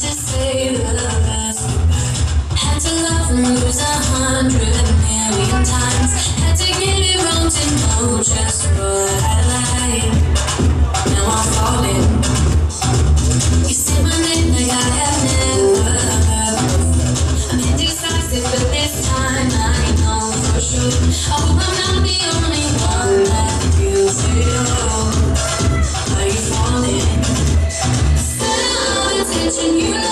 Had to love Had to love and lose a hundred million times. Had to get it wrong to know just what I like. Now I'm falling. You my name like I have never I'm indecisive but this time I know for sure. Oh, I'm not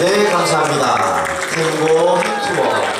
네, 감사합니다. 탱고 투어였습니다.